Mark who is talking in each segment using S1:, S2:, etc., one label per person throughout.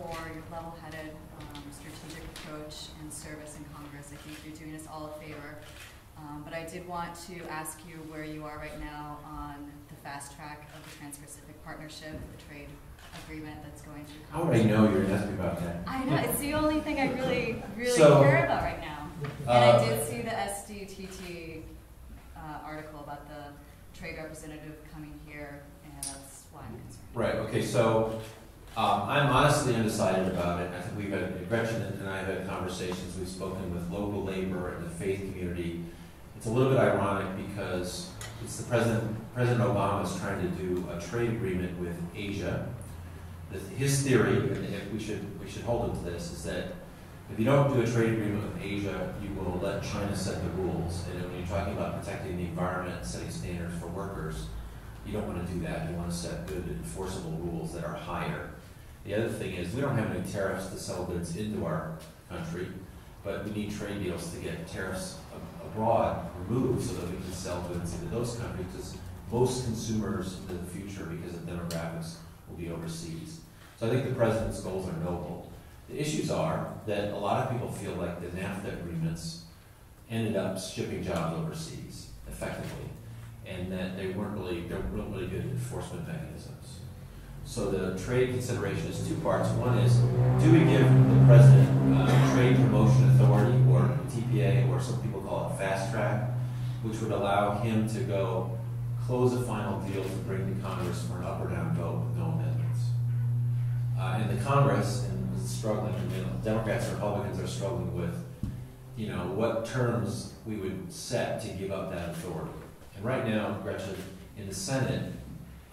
S1: for your level-headed, um, strategic approach and service in Congress. I think you're doing us all a favor. Um, but I did want to ask you where you are right now on the fast track of the Trans-Pacific Partnership, the trade agreement that's going through
S2: I
S1: Congress.
S2: already know you're gonna ask about that.
S1: I know, it's the only thing I really, really
S2: So,
S1: care about right now. And
S2: uh,
S1: I did see the SDTT uh, article about the trade representative coming here, and that's why I'm concerned.
S2: Right, okay, so, um, I'm honestly undecided about it. I think we've had, Gretchen and I have had conversations, we've spoken with local labor and the faith community. It's a little bit ironic because it's the President, President Obama is trying to do a trade agreement with Asia. His theory, and if we should, we should hold him to this, is that if you don't do a trade agreement with Asia, you will let China set the rules. And when you're talking about protecting the environment, setting standards for workers, you don't want to do that. You want to set good enforceable rules that are higher. The other thing is, we don't have any tariffs to sell goods into our country, but we need trade deals to get tariffs abroad removed so that we can sell goods into those countries, because most consumers in the future, because of demographics, will be overseas. So I think the president's goals are noble. The issues are that a lot of people feel like the NAFTA agreements ended up shipping jobs overseas effectively, and that they weren't really, they weren't really good enforcement mechanisms. So the trade consideration is two parts. One is, do we give the president uh, trade promotion authority, or TPA, or some people call it fast track, which would allow him to go close a final deal to bring to Congress for an up or down vote with no amendments. Uh, and the Congress and struggling, you know, Democrats and Republicans are struggling with, you know, what terms we would set to give up that authority. And right now, Gretchen, in the Senate,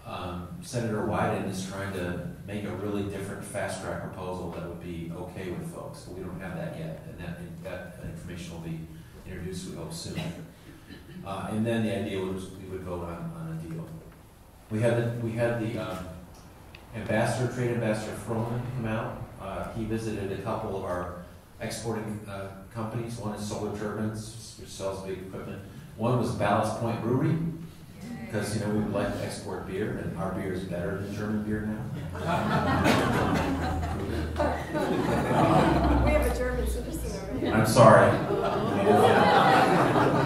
S2: um, Senator Wyden is trying to make a really different fast track proposal that would be okay with folks, but we don't have that yet, and that, that information will be introduced, we hope, soon. Uh, and then the idea was we would vote on, on a deal. We had, the- we had the, um, ambassador, trade ambassador Froman come out. Uh, he visited a couple of our exporting, uh, companies. One is Solar Turbines, which sells big equipment. One was Ballast Point Brewery, because, you know, we would like to export beer, and our beer is better than German beer now.
S3: We have a German citizen over here.
S2: I'm sorry.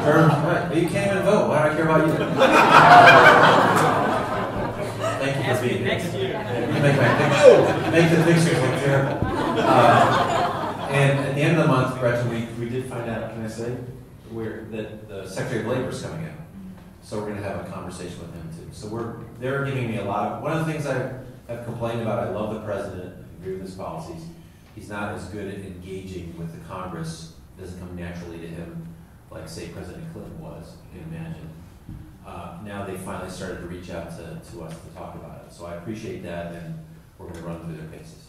S2: German, but you can't even vote, why do I care about you? Thank you for being here.
S4: Next year.
S2: You make my picture, make the pictures look terrible. Uh, And at the end of the month, Gretchen, we, we did find out, can I say, where, that the Secretary of Labor is coming out. So we're gonna have a conversation with him too. So we're, they're giving me a lot of, one of the things I have complained about, I love the president, I agree with his policies. He's not as good at engaging with the Congress, doesn't come naturally to him, like say President Clinton was, you can imagine. Uh, now they finally started to reach out to, to us to talk about it. So I appreciate that and we're gonna run through their cases.